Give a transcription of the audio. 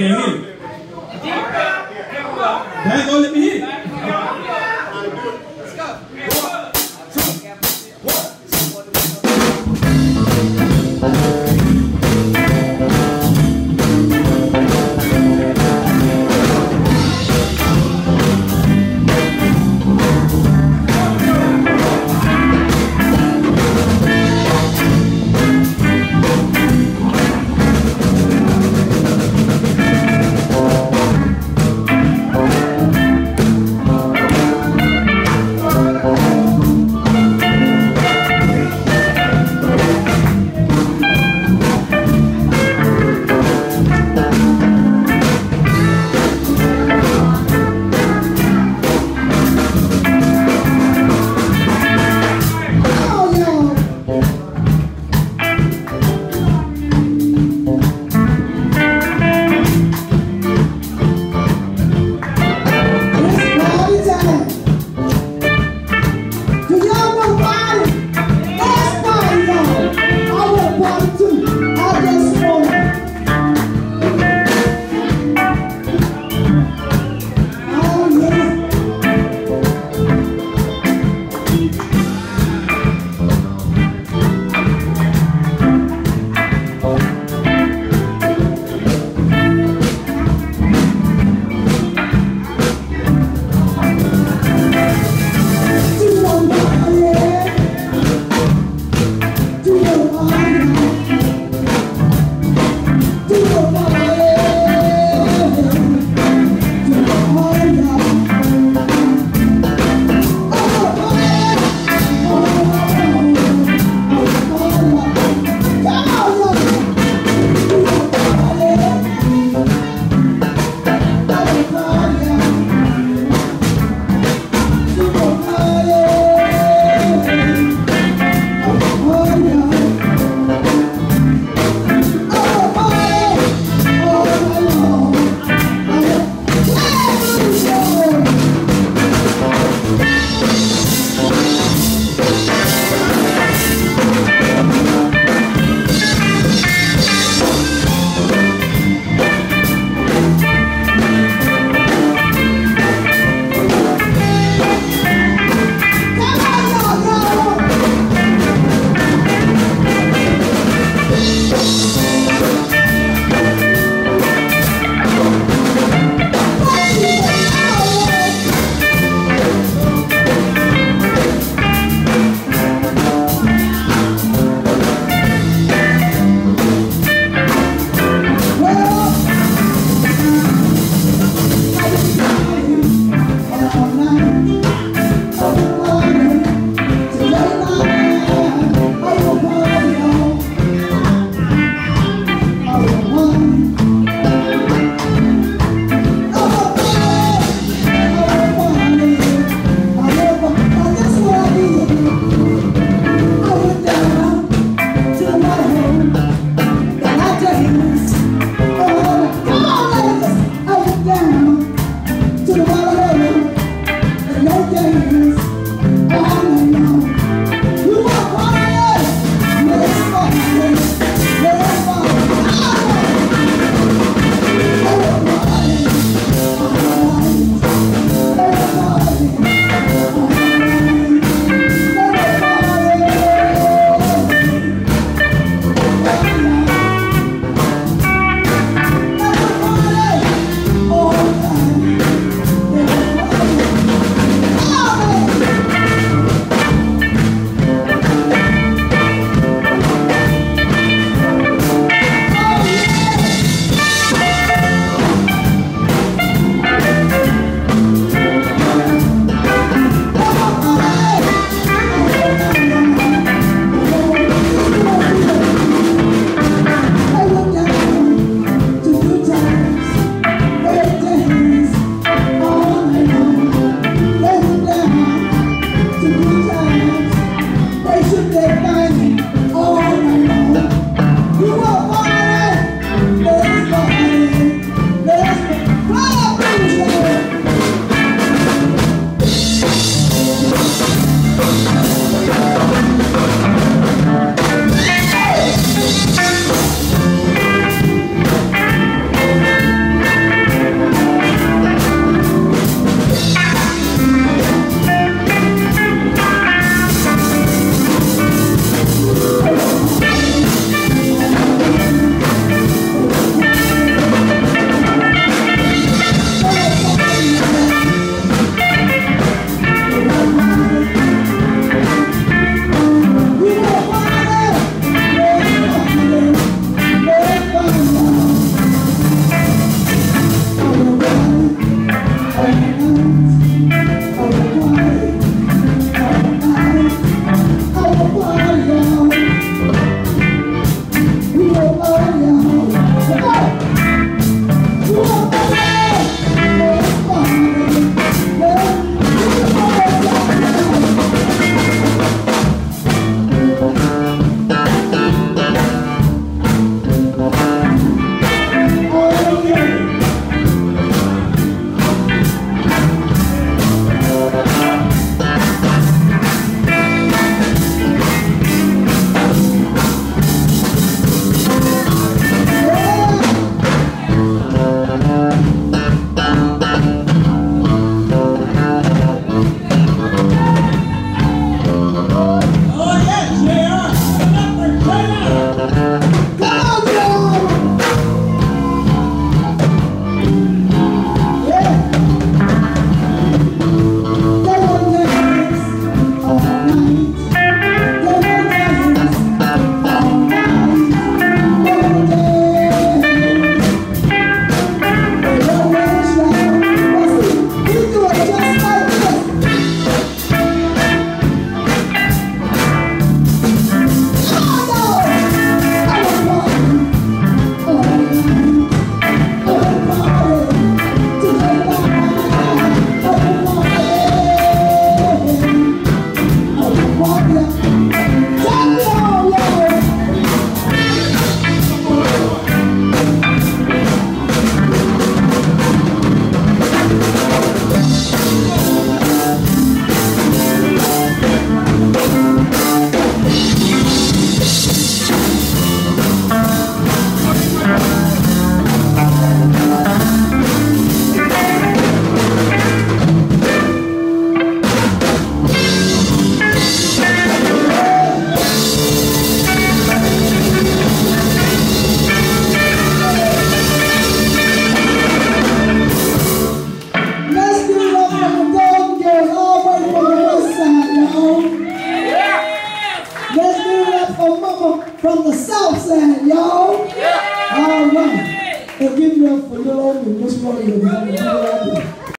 Okay, hit it. Back go, let me hit it.